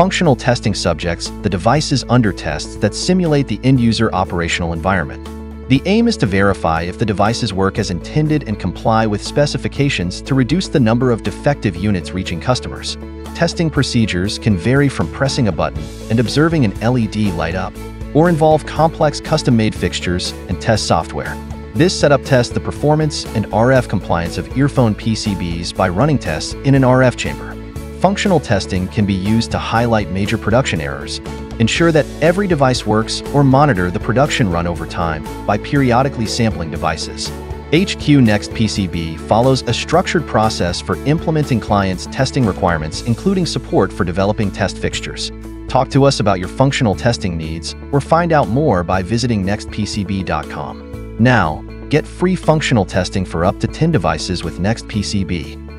functional testing subjects the devices under tests that simulate the end-user operational environment. The aim is to verify if the devices work as intended and comply with specifications to reduce the number of defective units reaching customers. Testing procedures can vary from pressing a button and observing an LED light up, or involve complex custom-made fixtures and test software. This setup tests the performance and RF compliance of earphone PCBs by running tests in an RF chamber. Functional testing can be used to highlight major production errors, ensure that every device works, or monitor the production run over time by periodically sampling devices. HQ Next PCB follows a structured process for implementing clients' testing requirements, including support for developing test fixtures. Talk to us about your functional testing needs or find out more by visiting nextpcb.com. Now, get free functional testing for up to 10 devices with NextPCB.